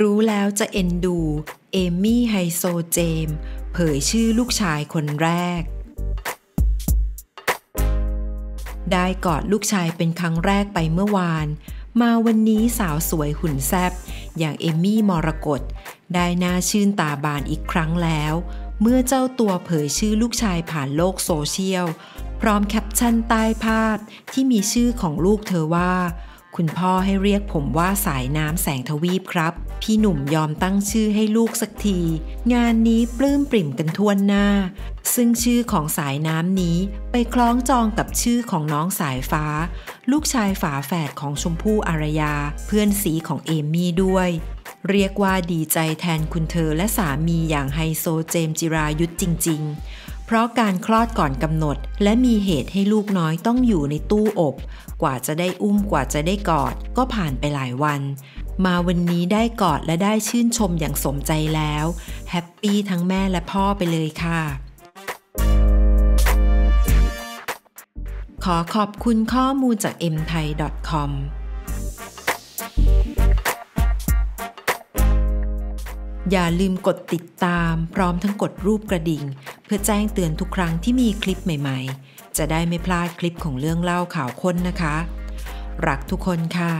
รู้แล้วจะเอ็นดู เอมี่ไฮโซเจม เผยชื่อลูกชายคนแรก ได้กอดลูกชายเป็นครั้งแรกไปเมื่อวาน มาวันนี้สาวสวยหุ่นแซบอย่างเอมี่มรกตได้หน้าชื่นตาบานอีกครั้งแล้ว เมื่อเจ้าตัวเผยชื่อลูกชายผ่านโลกโซเชียล พร้อมแคปชั่นใต้ภาพที่มีชื่อของลูกเธอว่า คุณพ่อให้เรียกผมว่าสายน้ำแสงทวีปครับ พี่หนุ่มยอมตั้งชื่อให้ลูกสักที งานนี้ปลื้มปริ่มกันทั่วหน้า ซึ่งชื่อของสายน้ำนี้ไปคล้องจองกับชื่อของน้องสายฟ้า ลูกชายฝาแฝดของชมพู่อารยา เพื่อนสีของเอมี่ด้วย เรียกว่าดีใจแทนคุณเธอและสามีอย่างไฮโซเจมจิรายุทธจริง ๆ เพราะการคลอดก่อนกำหนด และมีเหตุให้ลูกน้อยต้องอยู่ในตู้อบ กว่าจะได้อุ้มกว่าจะได้กอด ก็ผ่านไปหลายวัน มาวันนี้ได้กอดและได้ชื่นชมอย่างสมใจแล้ว แฮปปี้ทั้งแม่และพ่อไปเลยค่ะขอขอบคุณข้อมูลจาก mthai.com อย่าลืมกดติดตามพร้อมทั้งกดรูปกระดิ่ง เพื่อแจ้งเตือนทุกครั้งที่มีคลิปใหม่ๆ จะได้ไม่พลาดคลิปของเรื่องเล่าข่าวค้นนะคะ รักทุกคนค่ะ